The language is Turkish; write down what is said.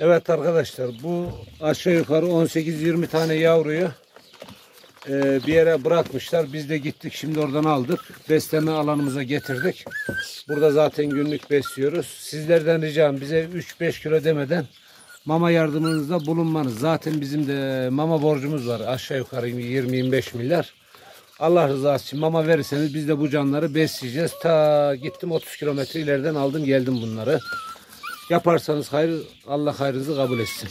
Evet arkadaşlar bu aşağı yukarı 18-20 tane yavruyu e, bir yere bırakmışlar. Biz de gittik şimdi oradan aldık. Besleme alanımıza getirdik. Burada zaten günlük besliyoruz. Sizlerden ricam bize 3-5 kilo demeden mama yardımınızda bulunmanız. Zaten bizim de mama borcumuz var aşağı yukarı 20-25 milyar. Allah rızası için mama verirseniz biz de bu canları besleyeceğiz. Ta gittim 30 kilometre ileriden aldım geldim bunları. Yaparsanız hayır Allah hayrınızı kabul etsin.